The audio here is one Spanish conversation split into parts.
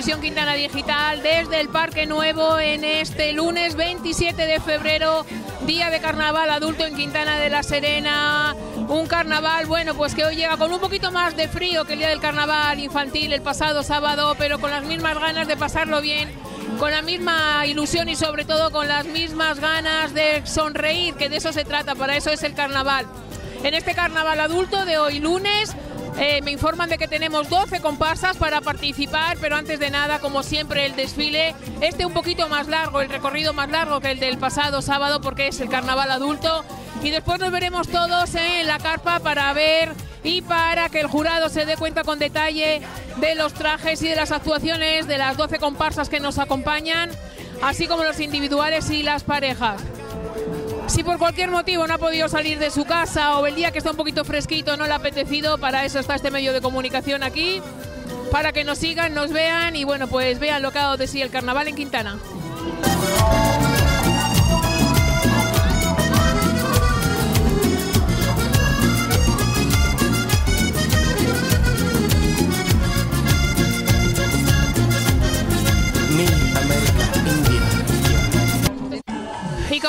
Televisión Quintana Digital, desde el Parque Nuevo en este lunes 27 de febrero, día de carnaval adulto en Quintana de la Serena. Un carnaval, bueno, pues que hoy llega con un poquito más de frío que el día del carnaval infantil el pasado sábado, pero con las mismas ganas de pasarlo bien, con la misma ilusión y sobre todo con las mismas ganas de sonreír, que de eso se trata, para eso es el carnaval. En este carnaval adulto de hoy lunes eh, me informan de que tenemos 12 comparsas para participar, pero antes de nada, como siempre, el desfile, este un poquito más largo, el recorrido más largo que el del pasado sábado, porque es el carnaval adulto. Y después nos veremos todos en la carpa para ver y para que el jurado se dé cuenta con detalle de los trajes y de las actuaciones de las 12 comparsas que nos acompañan, así como los individuales y las parejas. Si por cualquier motivo no ha podido salir de su casa o el día que está un poquito fresquito no le ha apetecido, para eso está este medio de comunicación aquí, para que nos sigan, nos vean y bueno, pues vean lo que ha dado de sí el carnaval en Quintana.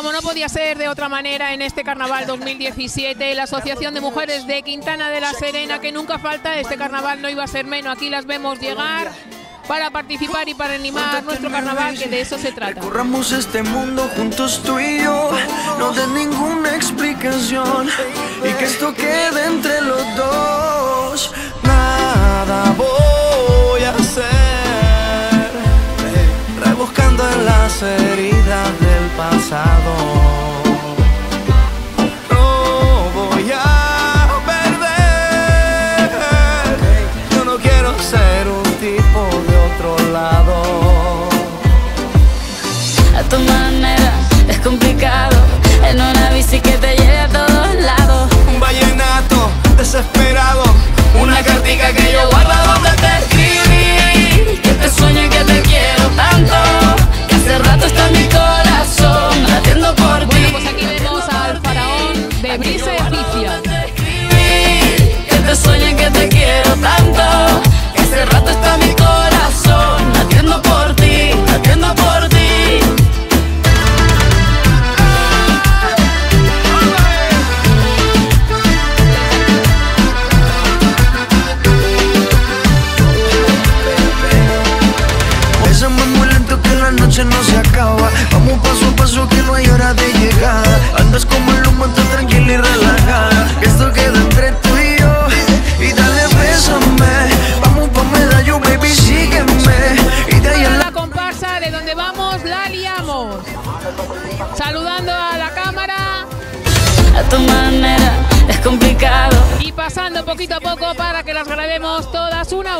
Como no podía ser de otra manera en este carnaval 2017, la Asociación de Mujeres de Quintana de la Serena, que nunca falta, este carnaval no iba a ser menos, aquí las vemos llegar para participar y para animar nuestro carnaval, que de eso se trata. Corramos este mundo juntos tú y yo, no des ninguna explicación y que esto quede entre los dos. Nada voy a hacer, rebuscando en las heridas del pasado. No voy a perder, yo no quiero ser un tipo de otro lado. A tu manera es complicado. En una bici que te lleve a todos lados. Un vallenato desesperado, una cartica que yo guardo donde te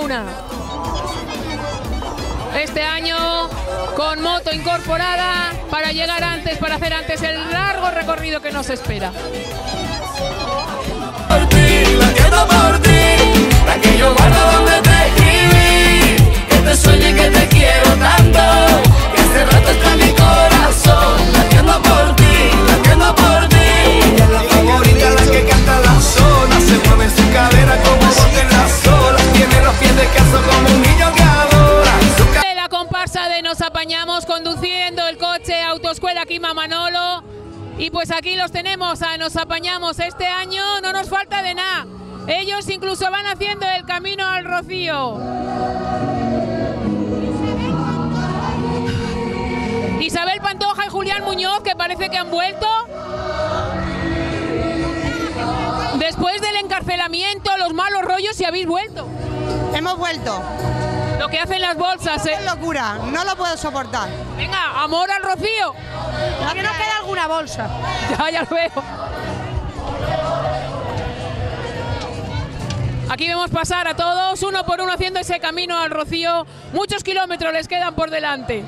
una. Este año con moto incorporada para llegar antes, para hacer antes el largo recorrido que nos espera. por ti, conduciendo el coche Autoescuela Quima Manolo. Y pues aquí los tenemos, Nos Apañamos. Este año no nos falta de nada. Ellos incluso van haciendo el camino al Rocío. Isabel Pantoja y Julián Muñoz, que parece que han vuelto. Después del encarcelamiento, los malos rollos, si habéis vuelto. Hemos vuelto. Lo que hacen las bolsas, ¿eh? Es locura, no lo puedo soportar. Venga, amor al Rocío. que nos queda alguna bolsa. Ya, ya lo veo. Aquí vemos pasar a todos, uno por uno, haciendo ese camino al Rocío. Muchos kilómetros les quedan por delante.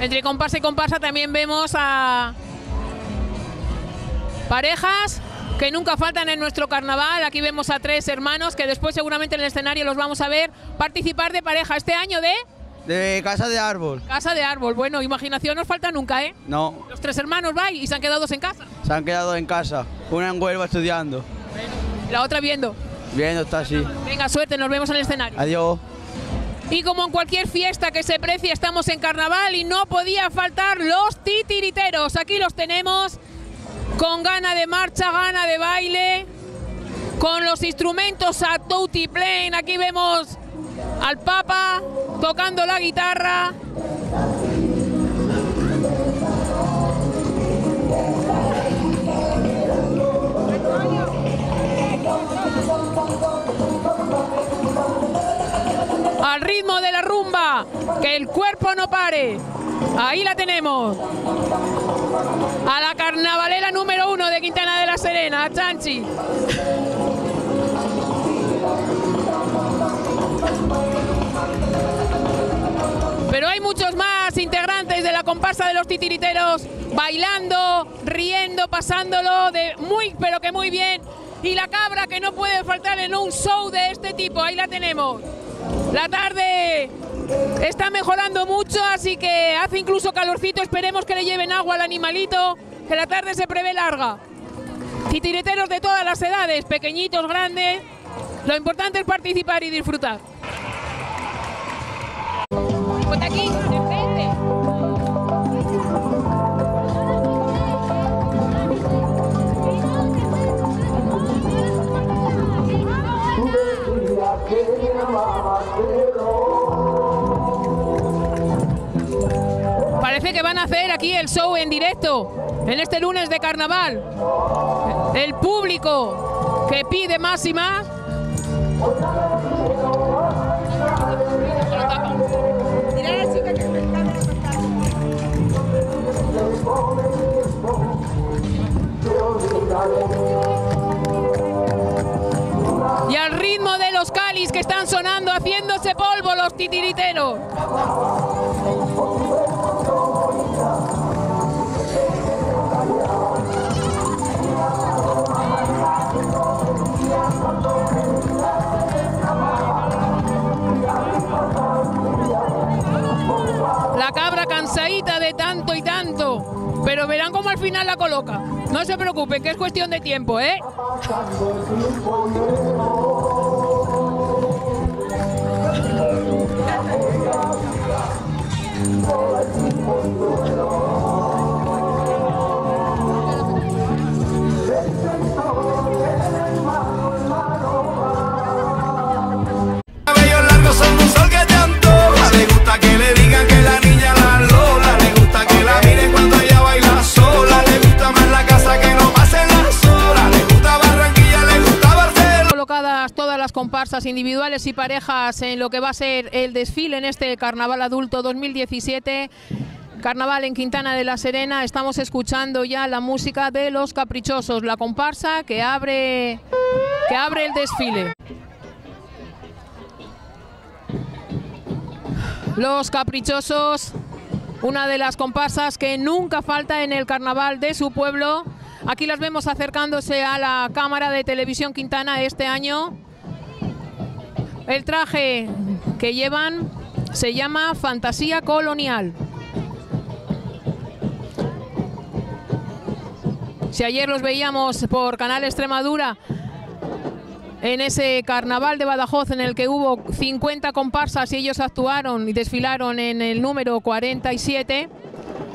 Entre comparsa y comparsa también vemos a parejas que nunca faltan en nuestro carnaval. Aquí vemos a tres hermanos que después seguramente en el escenario los vamos a ver participar de pareja este año de De casa de árbol. Casa de Árbol. Bueno, imaginación nos falta nunca, ¿eh? No, Los tres hermanos vais y se han quedado dos en casa. se han quedado en casa. Una en Huelva estudiando. La otra viendo. Viendo está así. Venga, suerte, nos vemos en el escenario. Adiós. Y como en cualquier fiesta que se precie, estamos en carnaval y no podía faltar los titiriteros. Aquí los tenemos con gana de marcha, gana de baile, con los instrumentos a tutti plain. Aquí vemos al Papa tocando la guitarra. Al ritmo de la rumba, que el cuerpo no pare. Ahí la tenemos. A la carnavalera número uno de Quintana de la Serena, a Chanchi. Pero hay muchos más integrantes de la comparsa de los titiriteros bailando, riendo, pasándolo de muy, pero que muy bien. Y la cabra que no puede faltar en un show de este tipo, ahí la tenemos. La tarde está mejorando mucho, así que hace incluso calorcito. Esperemos que le lleven agua al animalito, que la tarde se prevé larga. Titiriteros de todas las edades, pequeñitos, grandes. Lo importante es participar y disfrutar. Ponte aquí, que van a hacer aquí el show en directo, en este lunes de carnaval. El público que pide más y más. Y al ritmo de los calis que están sonando, haciéndose polvo los titiriteros. Final la coloca. No se preocupen, que es cuestión de tiempo, ¿eh? Comparsas individuales y parejas en lo que va a ser el desfile en este Carnaval Adulto 2017. Carnaval en Quintana de la Serena, estamos escuchando ya la música de los caprichosos, la comparsa que abre, que abre el desfile. Los caprichosos, una de las comparsas que nunca falta en el carnaval de su pueblo. Aquí las vemos acercándose a la cámara de televisión Quintana este año. El traje que llevan se llama Fantasía Colonial. Si ayer los veíamos por Canal Extremadura en ese carnaval de Badajoz en el que hubo 50 comparsas y ellos actuaron y desfilaron en el número 47,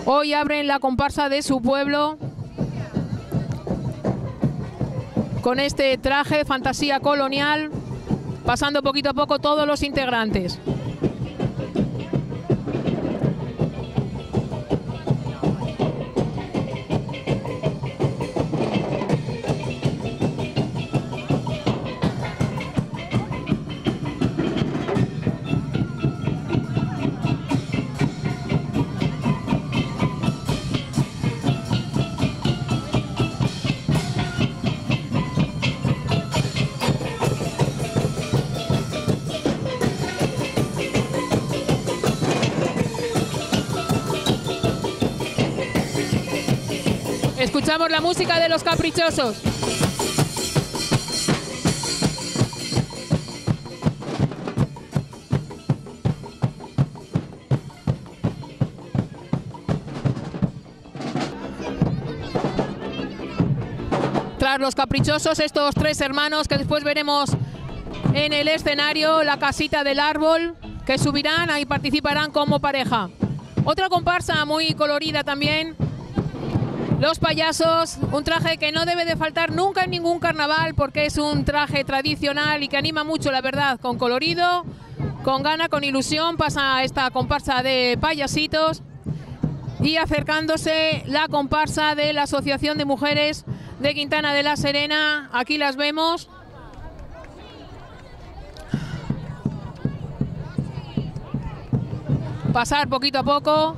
hoy abren la comparsa de su pueblo con este traje de fantasía colonial, pasando poquito a poco todos los integrantes. Escuchamos la música de los caprichosos. Tras los caprichosos, estos tres hermanos que después veremos en el escenario, la casita del árbol, que subirán y participarán como pareja. Otra comparsa muy colorida también, los payasos, un traje que no debe de faltar nunca en ningún carnaval porque es un traje tradicional y que anima mucho, la verdad, con colorido, con gana, con ilusión, pasa esta comparsa de payasitos y acercándose la comparsa de la Asociación de Mujeres de Quintana de la Serena, aquí las vemos. Pasar poquito a poco.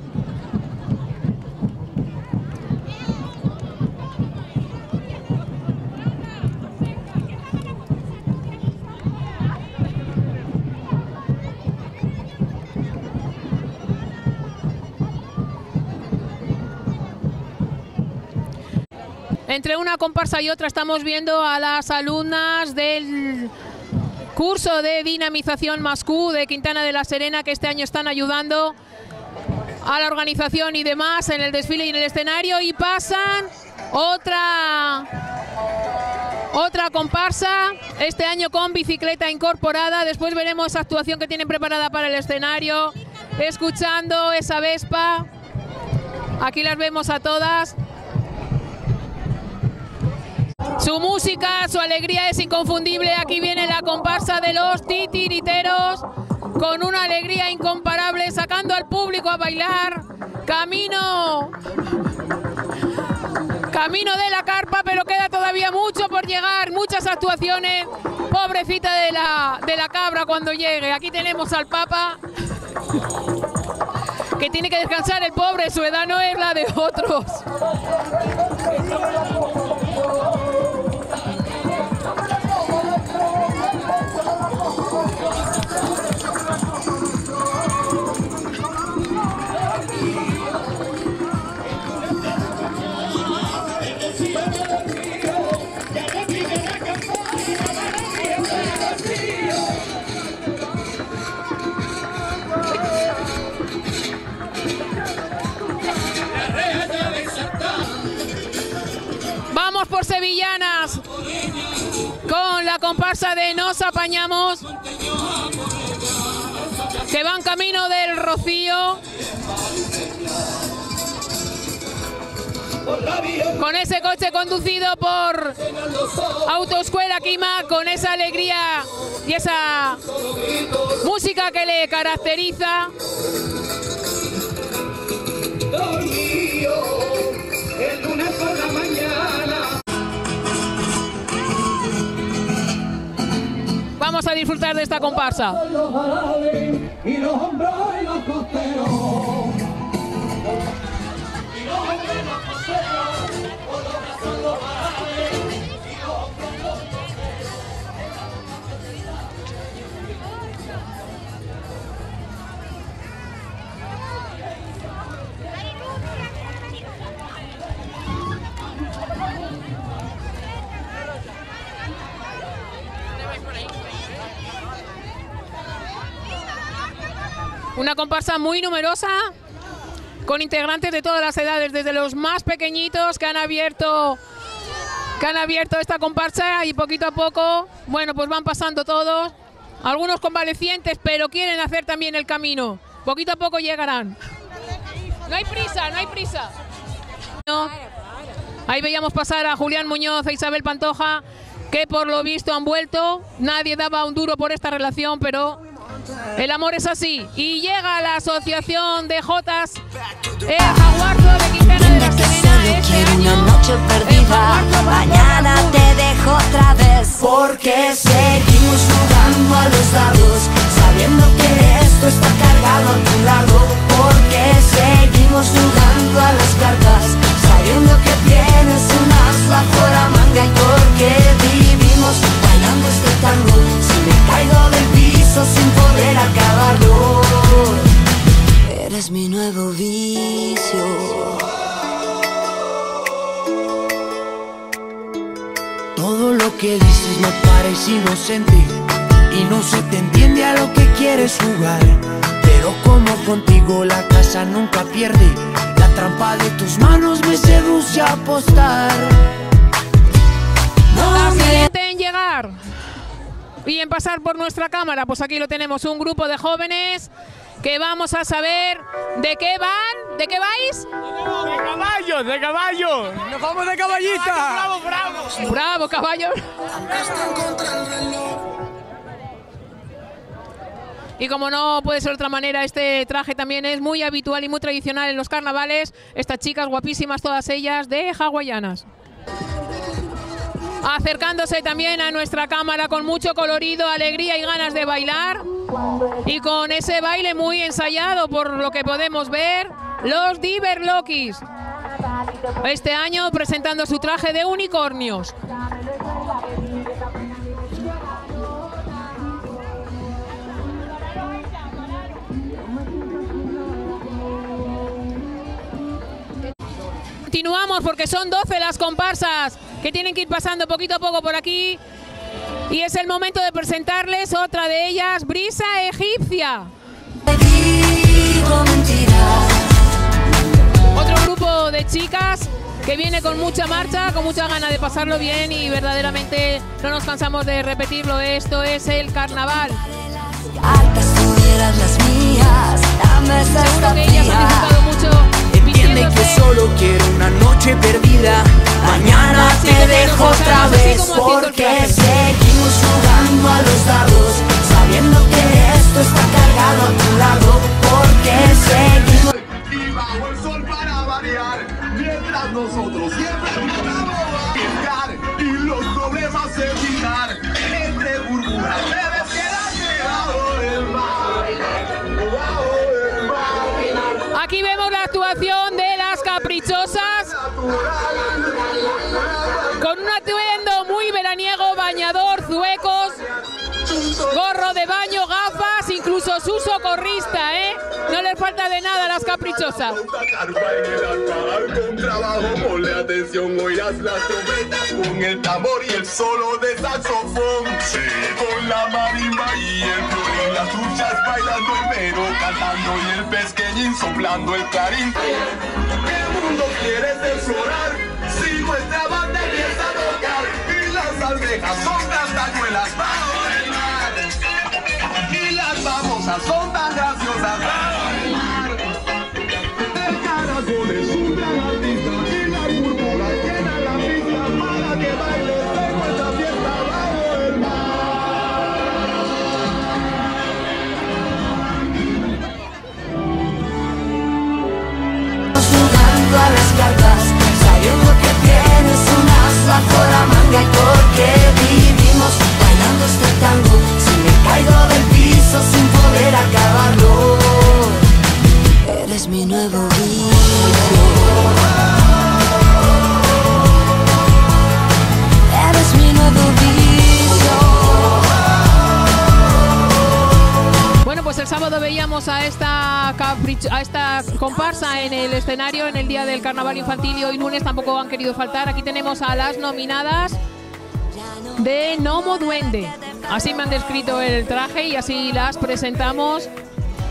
Entre una comparsa y otra estamos viendo a las alumnas del curso de dinamización Mascú de Quintana de la Serena que este año están ayudando a la organización y demás en el desfile y en el escenario y pasan otra otra comparsa este año con bicicleta incorporada. Después veremos actuación que tienen preparada para el escenario escuchando esa Vespa. Aquí las vemos a todas su música, su alegría es inconfundible. Aquí viene la comparsa de los titiriteros con una alegría incomparable, sacando al público a bailar. Camino. Camino de la carpa, pero queda todavía mucho por llegar, muchas actuaciones. Pobrecita de la, de la cabra cuando llegue. Aquí tenemos al Papa, que tiene que descansar el pobre, su edad no es la de otros. Comparsa de Nos Apañamos que van camino del Rocío. Con ese coche conducido por Autoescuela Quima, con esa alegría y esa música que le caracteriza. Vamos a disfrutar de esta comparsa. Una comparsa muy numerosa, con integrantes de todas las edades, desde los más pequeñitos que han abierto que han abierto esta comparsa y poquito a poco, bueno, pues van pasando todos. Algunos convalecientes, pero quieren hacer también el camino. Poquito a poco llegarán. No hay prisa, no hay prisa. Ahí veíamos pasar a Julián Muñoz e Isabel Pantoja, que por lo visto han vuelto. Nadie daba un duro por esta relación, pero el amor es así. Y llega la asociación de Jotas, el Jaguarzo de Quintana de la Serena. Este año, noche perdida. Mañana te dejo otra vez. Porque seguimos jugando a los dados. Sabiendo que esto está cargado a tu lado. Porque seguimos jugando a las cartas. Sabiendo que tienes un as bajo la manga. Y porque vivimos bailando este tango. Si me caigo del piso sin poder acabarlo. Eres mi nuevo vicio. Todo lo que dices me parece inocente y no se te entiende a lo que quieres jugar. Pero como contigo la casa nunca pierde, la trampa de tus manos me seduce a apostar. La siguiente en llegar y en pasar por nuestra cámara, pues aquí lo tenemos, un grupo de jóvenes que vamos a saber de qué van, de qué vais. De caballo, de caballo. Nos vamos de caballita. Bravo, bravo. Bravo, caballo. Y como no puede ser de otra manera, este traje también es muy habitual y muy tradicional en los carnavales. Estas chicas guapísimas, todas ellas de hawaianas. Acercándose también a nuestra cámara con mucho colorido, alegría y ganas de bailar. Y con ese baile muy ensayado, por lo que podemos ver, los Diverlokis. Este año presentando su traje de unicornios. Continuamos porque son 12 las comparsas que tienen que ir pasando poquito a poco por aquí. Y es el momento de presentarles otra de ellas, Brisa Egipcia. Otro grupo de chicas que viene con mucha marcha, con mucha gana de pasarlo bien y verdaderamente no nos cansamos de repetirlo. Esto es el carnaval. Seguro que ellas han disfrutado mucho Entiende que solo quiero una noche perdida. Como su socorrista, ¿eh? No les falta de nada a las caprichosas. Con el tambor y el solo de saxofón. Con la marimba y el violín, las truchas bailando el mero, cantando y el pesqueñín soplando el clarín. Son tan graciosas escenario en el día del carnaval infantil y hoy lunes tampoco han querido faltar. Aquí tenemos a las nominadas de Nomo Duende. Así me han descrito el traje y así las presentamos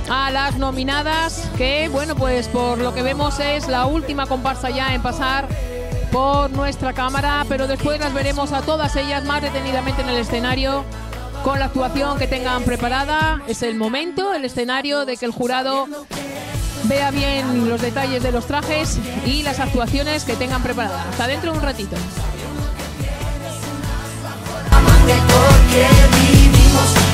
a las nominadas que, bueno, pues por lo que vemos es la última comparsa ya en pasar por nuestra cámara, pero después las veremos a todas ellas más detenidamente en el escenario con la actuación que tengan preparada. Es el momento, el escenario de que el jurado vea bien los detalles de los trajes y las actuaciones que tengan preparadas. Hasta dentro de un ratito. amante porque vivimos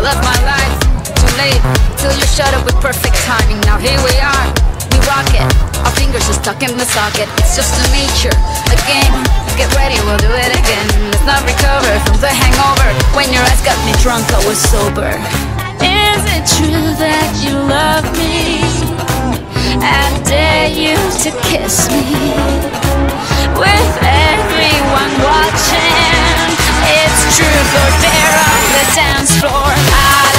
Oh, that's my life. Too late till you shut up with perfect timing. Now here we are. We rock it. Our fingers are stuck in the socket. It's just a nature, a game. Get ready, we'll do it again. Let's not recover from the hangover. When your ass got me drunk, I was sober. Is it true that you love me? I dare you to kiss me. With everyone watching, it's truth or dare on the dance floor. La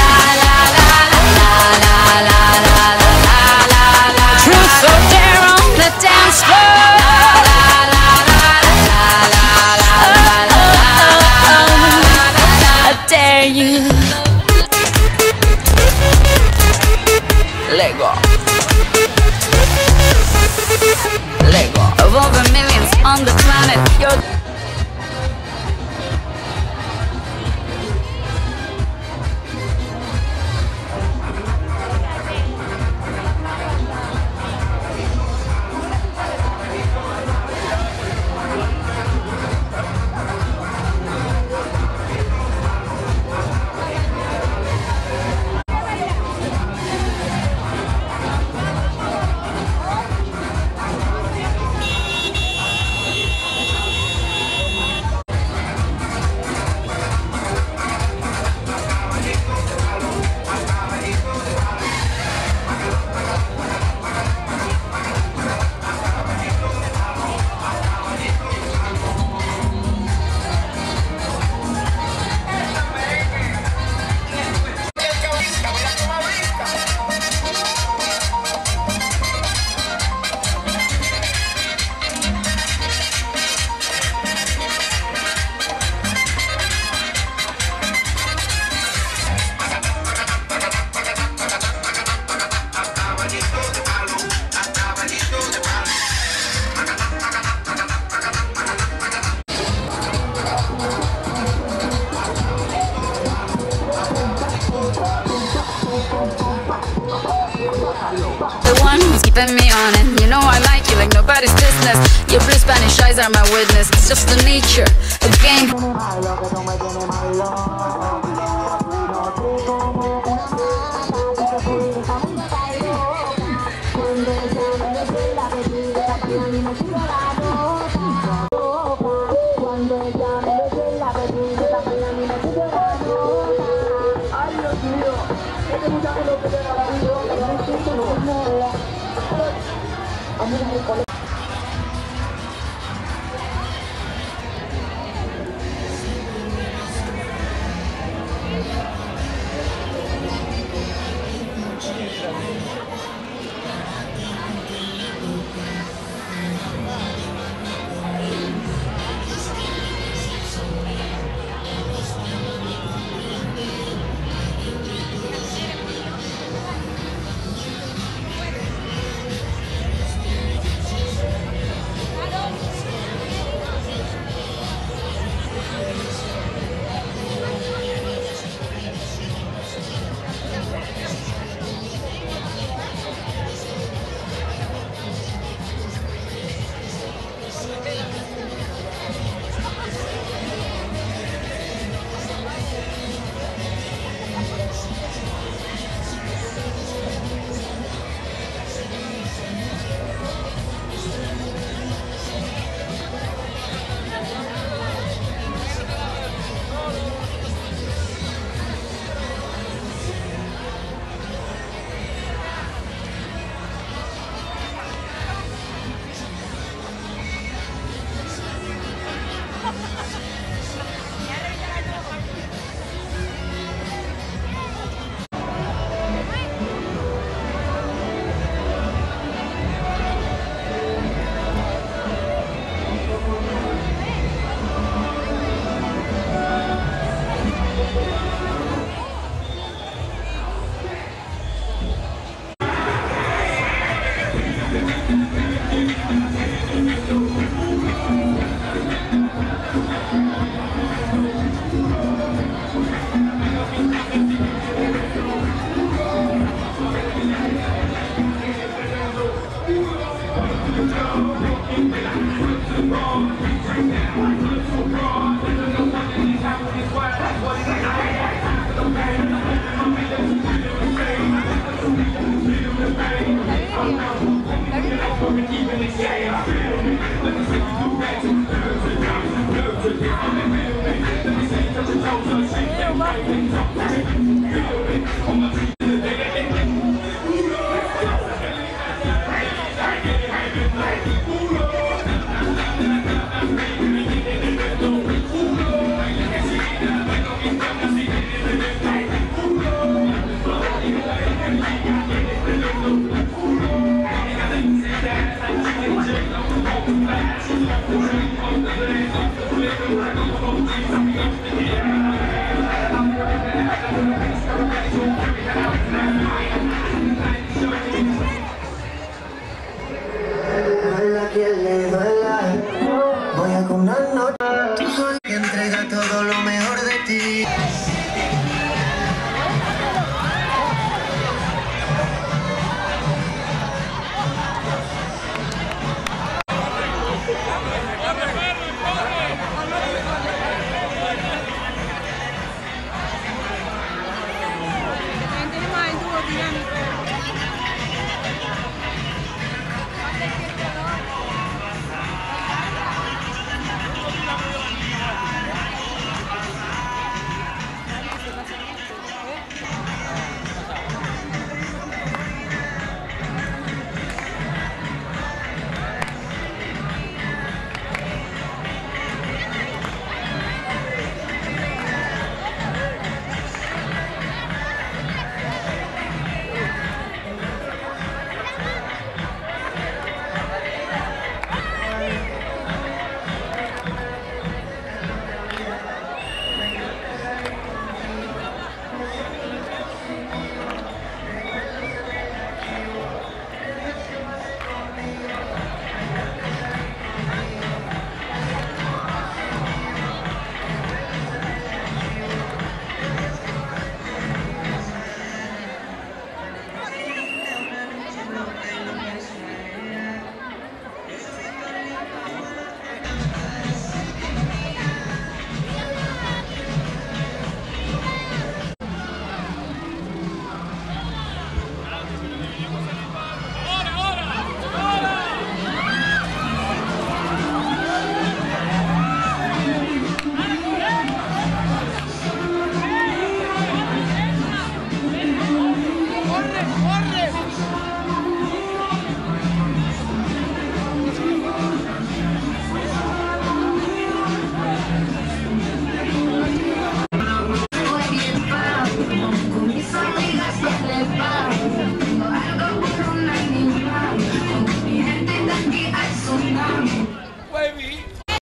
keeping me on it. You know I like you like nobody's business. Your blue Spanish eyes are my witness. It's just the nature, a game. Voy